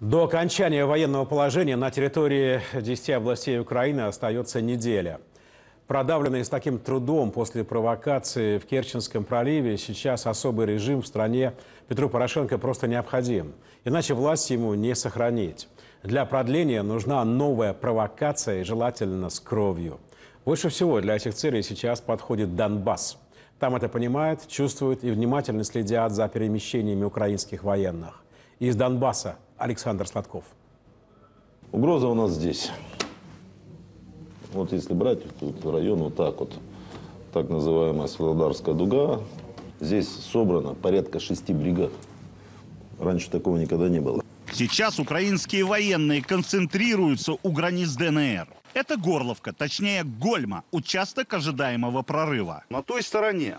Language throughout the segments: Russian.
До окончания военного положения на территории 10 областей Украины остается неделя. Продавленный с таким трудом после провокации в Керченском проливе, сейчас особый режим в стране Петру Порошенко просто необходим. Иначе власть ему не сохранить. Для продления нужна новая провокация желательно с кровью. Больше всего для этих целей сейчас подходит Донбасс. Там это понимают, чувствуют и внимательно следят за перемещениями украинских военных. Из Донбасса Александр Сладков. Угроза у нас здесь. Вот если брать тут район вот так вот, так называемая Светлодарская дуга, здесь собрано порядка шести бригад. Раньше такого никогда не было. Сейчас украинские военные концентрируются у границ ДНР. Это Горловка, точнее Гольма, участок ожидаемого прорыва. На той стороне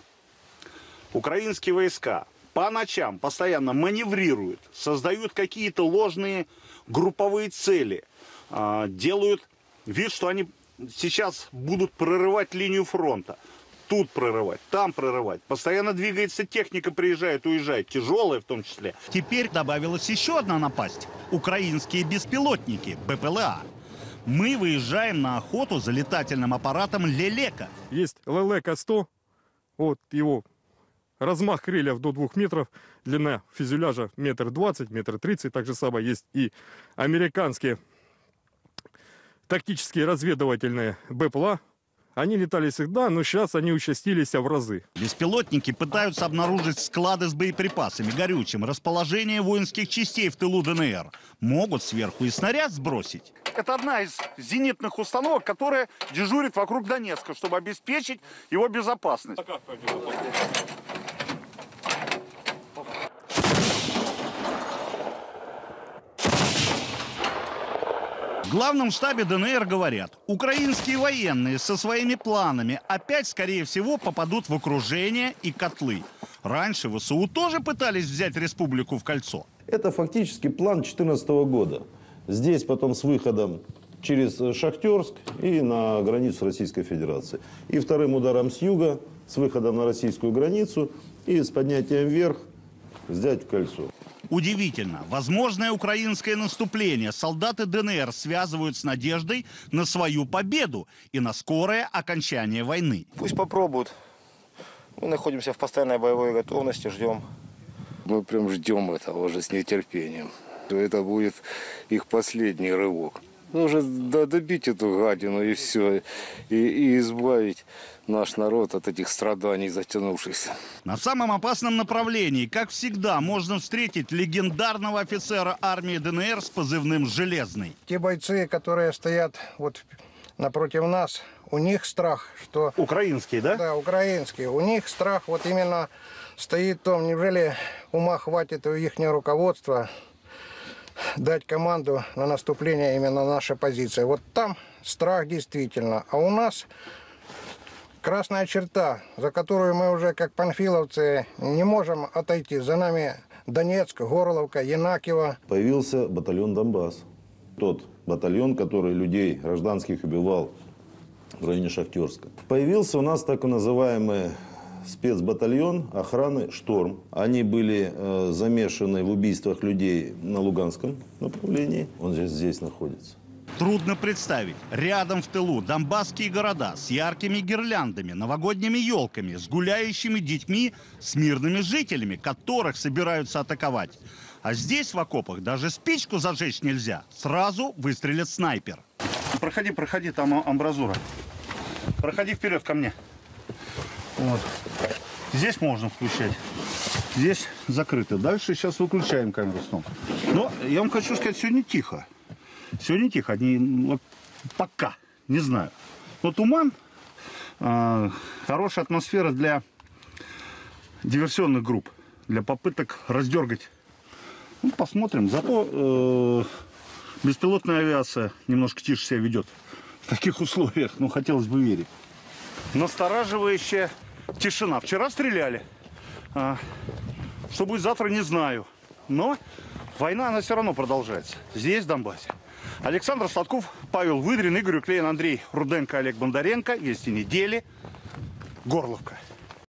украинские войска по ночам постоянно маневрируют, создают какие-то ложные групповые цели, а, делают вид, что они сейчас будут прорывать линию фронта. Тут прорывать, там прорывать. Постоянно двигается техника, приезжает, уезжает, тяжелая в том числе. Теперь добавилась еще одна напасть. Украинские беспилотники, БПЛА. Мы выезжаем на охоту за летательным аппаратом «Лелека». Есть ЛЛК-100, вот его размах крыльев до 2 метров, длина фюзеляжа метр двадцать, метр тридцать. Так же самое есть и американские тактические разведывательные БПЛА. Они летали всегда, но сейчас они участились в разы. Беспилотники пытаются обнаружить склады с боеприпасами, горючим, расположение воинских частей в тылу ДНР. Могут сверху и снаряд сбросить. Это одна из зенитных установок, которая дежурит вокруг Донецка, чтобы обеспечить его безопасность. Главном штабе ДНР говорят, украинские военные со своими планами опять, скорее всего, попадут в окружение и котлы. Раньше ВСУ тоже пытались взять республику в кольцо. Это фактически план 2014 года. Здесь потом с выходом через Шахтерск и на границу Российской Федерации. И вторым ударом с юга, с выходом на российскую границу и с поднятием вверх взять в кольцо. Удивительно, возможное украинское наступление солдаты ДНР связывают с надеждой на свою победу и на скорое окончание войны. Пусть попробуют. Мы находимся в постоянной боевой готовности, ждем. Мы прям ждем этого уже с нетерпением. Это будет их последний рывок. Ну, уже да, добить эту гадину и все. И, и избавить наш народ от этих страданий затянувшихся. На самом опасном направлении, как всегда, можно встретить легендарного офицера армии ДНР с позывным «Железный». Те бойцы, которые стоят вот напротив нас, у них страх, что... Украинские, да? Да, украинские. У них страх вот именно стоит в том, неужели ума хватит у их руководства дать команду на наступление именно наша позиция. Вот там страх действительно. А у нас красная черта, за которую мы уже как панфиловцы не можем отойти. За нами Донецк, Горловка, Янакиево. Появился батальон Донбасс. Тот батальон, который людей гражданских убивал в районе Шахтерска. Появился у нас так называемый спецбатальон охраны «Шторм». Они были э, замешаны в убийствах людей на Луганском направлении. Он здесь, здесь находится. Трудно представить. Рядом в тылу донбасские города с яркими гирляндами, новогодними елками, с гуляющими детьми, с мирными жителями, которых собираются атаковать. А здесь в окопах даже спичку зажечь нельзя. Сразу выстрелит снайпер. Проходи, проходи, там амбразура. Проходи вперед ко мне. Вот. Здесь можно включать. Здесь закрыто. Дальше сейчас выключаем камеру снова. Но я вам хочу сказать, сегодня тихо. Сегодня тихо. Они, вот, пока. Не знаю. Но туман. Э, хорошая атмосфера для диверсионных групп. Для попыток раздергать. Ну, посмотрим. Зато э, беспилотная авиация немножко тише себя ведет. В таких условиях. Ну, хотелось бы верить. Настораживающая тишина. Вчера стреляли. А, что будет завтра, не знаю. Но война, она все равно продолжается. Здесь, в Донбассе. Александр Сладков, Павел Выдрин, Игорь Уклеин, Андрей Руденко, Олег Бондаренко. Вести недели. Горловка.